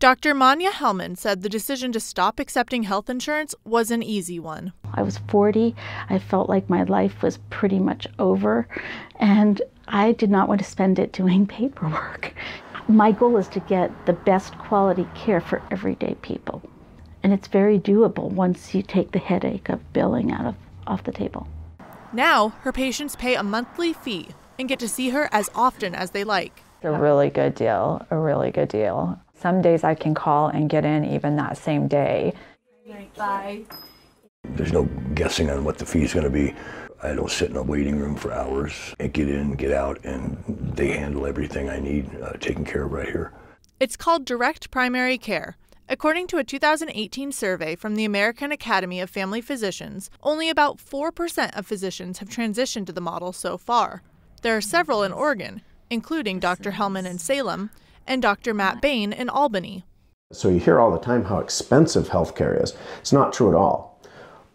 Dr. Manya Hellman said the decision to stop accepting health insurance was an easy one. I was 40. I felt like my life was pretty much over, and I did not want to spend it doing paperwork. My goal is to get the best quality care for everyday people. And it's very doable once you take the headache of billing out of off the table. Now, her patients pay a monthly fee and get to see her as often as they like. It's a really good deal, a really good deal. Some days I can call and get in even that same day. Bye. There's no guessing on what the fee is going to be. I don't sit in a waiting room for hours. I get in, get out, and they handle everything I need uh, taken care of right here. It's called direct primary care. According to a 2018 survey from the American Academy of Family Physicians, only about 4% of physicians have transitioned to the model so far. There are several in Oregon, including Dr. Hellman in Salem and Dr. Matt Bain in Albany. So you hear all the time how expensive healthcare is. It's not true at all.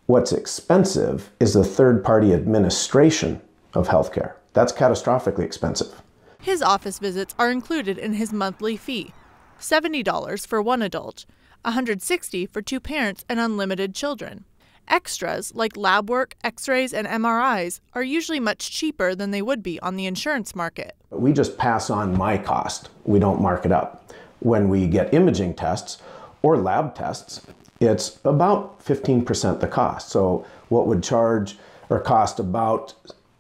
What's expensive is the third party administration of healthcare. That's catastrophically expensive. His office visits are included in his monthly fee $70 for one adult, 160 for two parents and unlimited children. Extras like lab work, x rays, and MRIs are usually much cheaper than they would be on the insurance market. We just pass on my cost, we don't mark it up. When we get imaging tests or lab tests, it's about 15% the cost. So what would charge or cost about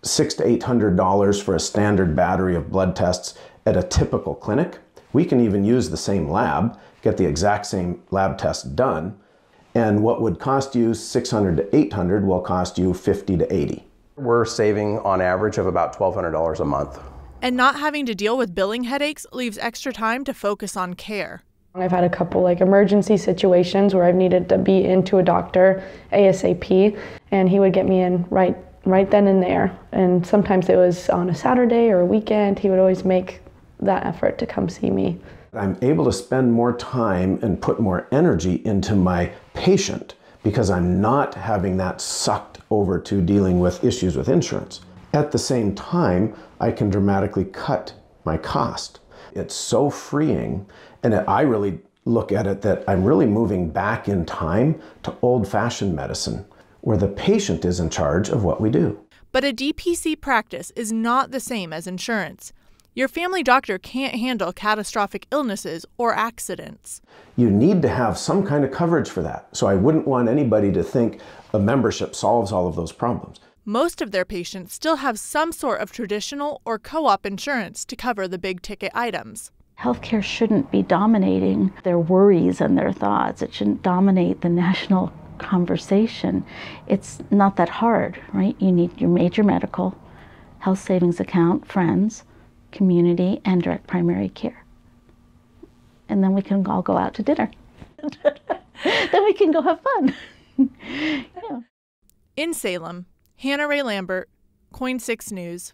six to eight hundred dollars for a standard battery of blood tests at a typical clinic. We can even use the same lab, get the exact same lab test done, and what would cost you 600 to 800 will cost you 50 to 80. We're saving on average of about $1,200 a month. And not having to deal with billing headaches leaves extra time to focus on care. I've had a couple like emergency situations where I've needed to be into a doctor ASAP and he would get me in right right then and there. And sometimes it was on a Saturday or a weekend. He would always make that effort to come see me. I'm able to spend more time and put more energy into my patient because I'm not having that sucked over to dealing with issues with insurance. At the same time, I can dramatically cut my cost. It's so freeing, and I really look at it that I'm really moving back in time to old fashioned medicine where the patient is in charge of what we do. But a DPC practice is not the same as insurance. Your family doctor can't handle catastrophic illnesses or accidents. You need to have some kind of coverage for that. So I wouldn't want anybody to think a membership solves all of those problems. Most of their patients still have some sort of traditional or co op insurance to cover the big ticket items. Healthcare shouldn't be dominating their worries and their thoughts. It shouldn't dominate the national conversation, it's not that hard, right? You need your major medical, health savings account, friends, community, and direct primary care. And then we can all go out to dinner. then we can go have fun. yeah. In Salem, Hannah Ray Lambert, KOIN 6 News.